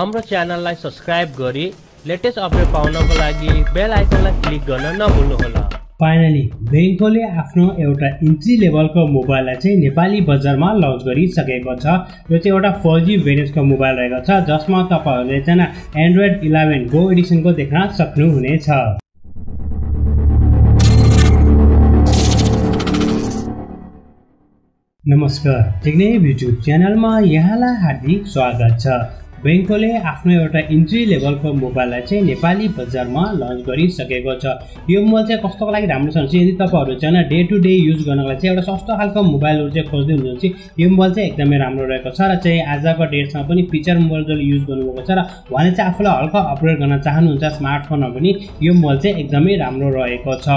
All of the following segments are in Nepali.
हाम्रो च्यानललाई सब्सक्राइब गरी लेटेस्ट अपडेट पाउनको लागि बेल आइकनलाई क्लिक गर्न नभुल्नुहोला। फाइनली बेङ्कोले आफ्नो एउटा इन्ट्री लेभलको मोबाइललाई चाहिँ नेपाली बजारमा लन्च गरिसकेको छ। यो चाहिँ एउटा फोर जी भेरियन्सको मोबाइल रहेको छ जसमा तपाईँहरूले चाहिँ एन्ड्रोइड इलेभेन गो एडिसनको देख्न सक्नुहुनेछ। नमस्कार टेक्ने युट्युब च्यानलमा यहाँलाई हार्दिक स्वागत छ। बेङ्कोले आफ्नो एउटा इन्ट्री लेभलको मोबाइललाई चाहिँ नेपाली बजारमा लन्च गरिसकेको छ। यो मोबाइल चाहिँ कस्तोको लागि राम्रो छ भने चाहिँ यदि तपाईँहरू चाहिँ डे टु डे युज गर्नको लागि चाहिँ एउटा सस्तो खालको मोबाइलहरू चाहिँ खोज्दै हुनुहुन्छ यो मोबाइल चाहिँ एकदमै राम्रो रहेको छ र चाहिँ आजको डेटमा पनि फिचर मोबाइल जसले युज गर्नुभएको छ र उहाँले चाहिँ आफूलाई हल्का अपग्रेड गर्न चाहनुहुन्छ स्मार्टफोनमा पनि यो मोबाइल चाहिँ एकदमै राम्रो रहेको छ।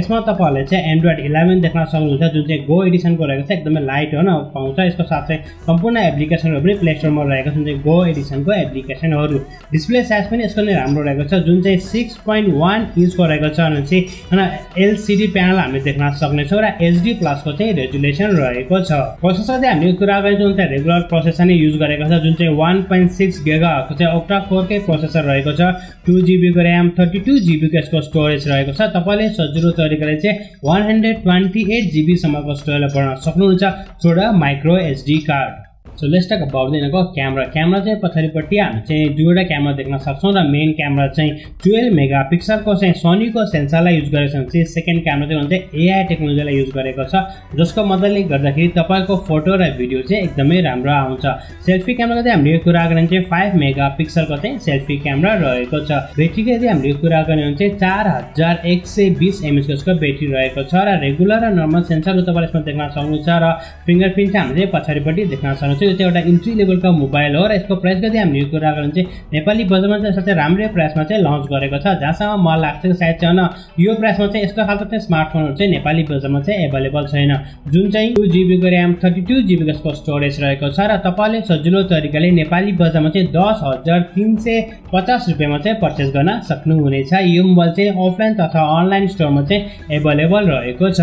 यसमा तपाईँहरूले चाहिँ एन्ड्रोइड इलेभेन देख्न सक्नुहुन्छ जुन चाहिँ गो एडिसनको रहेको छ एकदमै लाइट हो न पाउँछ। यसको साथै सम्पूर्ण एप्लिकेसनहरू पनि प्ले स्टोरमा रहेको छ जुन चाहिँ गो एडिसन एप्लिकेसनको एप्लिकेसनहरू डिस्प्ले साइज पनि यसको नै राम्रो रहेको छ। जुन चाहिँ सिक्स पोइन्ट वान इन्चको रहेको छ भने चाहिँ एलसिडी प्यानल हामीले देख्न सक्नेछौँ र एचडी प्लसको चाहिँ रेजुलेसन रहेको छ। प्रोसेसर चाहिँ हामीले कुरा गरेको जुन चाहिँ रेगुलर प्रोसेसर नै युज गरेको छ जुन चाहिँ वान पोइन्ट सिक्स गेगाको चाहिँ ओक्टा फोरकै प्रोसेसर रहेको छ। टु जिबीको ऱ्याम थर्टी टू जिबीको यसको स्टोरेज रहेको छ। तपाईँले सजिलो तरिकाले चाहिँ वान हन्ड्रेड ट्वेन्टी एट जिबीसम्मको स्टोरेज बनाउन सक्नुहुन्छ छोडा micro HD card so let's talk about दिनको क्यामरा क्यामरा चाहिँ पछाडिपट्टि हामी चाहिँ दुईवटा क्यामरा देख्न सक्छौँ र मेन क्यामरा चाहिँ टुवेल्भ मेगा पिक्सलको चाहिँ सोनीको सेन्सरलाई युज गरेको छ भने चाहिँ सेकेन्ड क्यामरा चाहिँ भन्छ एआई टेक्नोलोजीलाई युज गरेको छ जसको मद्दतले गर्दाखेरि तपाईँको फोटो र भिडियो चाहिँ एकदमै राम्रो आउँछ। सेल्फी क्यामराको चाहिँ हामीले कुरा गर्ने चाहिँ फाइभ मेगा पिक्सलको चाहिँ सेल्फी क्यामरा रहेको छ। ब्याट्रीको यदि हामीले कुरा गर्ने भने चाहिँ चार हजार एक सय बिस एमएचको ब्याट्री रहेको छ र रेगुलर र नर्मल सेन्सरहरू तपाईँले यसमा देख्न सक्नुहुन्छ र फिङ्गर प्रिन्ट चाहिँ हामीले पछाडिपट्टि देख्न सक्नुहुन्छ। यो चाहिँ एउटा इन्ट्री लेभलको मोबाइल हो र यसको प्राइस कति हामीले कुरा गऱ्यौँ चाहिँ नेपाली बजारमा चाहिँ साँच्चै राम्रै प्राइसमा चाहिँ लन्च गरेको छ जहाँसम्म मलाई लाग्छ सायद चाहिँ यो प्राइसमा चाहिँ यस्तो खालको चाहिँ स्मार्टफोनहरू चाहिँ नेपाली बजारमा चाहिँ एभाइलेबल छैन। जुन चाहिँ टु जिबीको ऱ्याम थर्टी टू जिबीको यसको स्टोरेज रहेको छ र तपाईँले सजिलो तरिकाले नेपाली बजारमा चाहिँ दस हजार तिन सय पचास रुपियाँमा चाहिँ पर्चेस गर्न सक्नुहुनेछ। यो मोबाइल चाहिँ अफलाइन तथा अनलाइन स्टोरमा चाहिँ एभाइलेबल रहेको छ।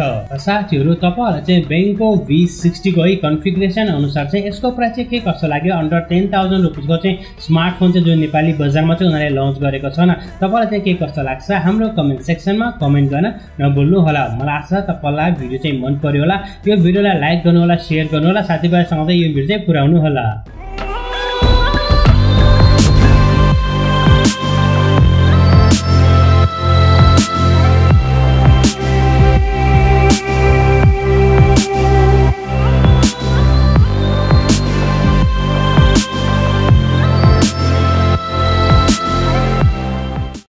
साथीहरू तपाईँहरूलाई चाहिँ ब्याङ्कको भी सिक्सटीको है कन्फिग्रेसन अनुसार चाहिँ यसको प्राइस चाहिँ के कस्तो लाग्यो? अन्डर टेन थाउजन्ड रुपिसको चाहिँ स्मार्टफोन चाहिँ जो नेपाली बजारमा चाहिँ उनीहरूले लन्च गरेको छ न तपाईँलाई चाहिँ के कस्तो लाग्छ? हाम्रो कमेन्ट सेक्सनमा कमेन्ट गर्न नभुल्नु होला मलाई आशा तपाईँलाई भिडियो चाहिँ मन पर्यो होला। यो भिडियोलाई लाइक गर्नु होला सेयर गर्नु होला साथीभाइसँग चाहिँ यो भिडियो चाहिँ पुऱ्याउनु होला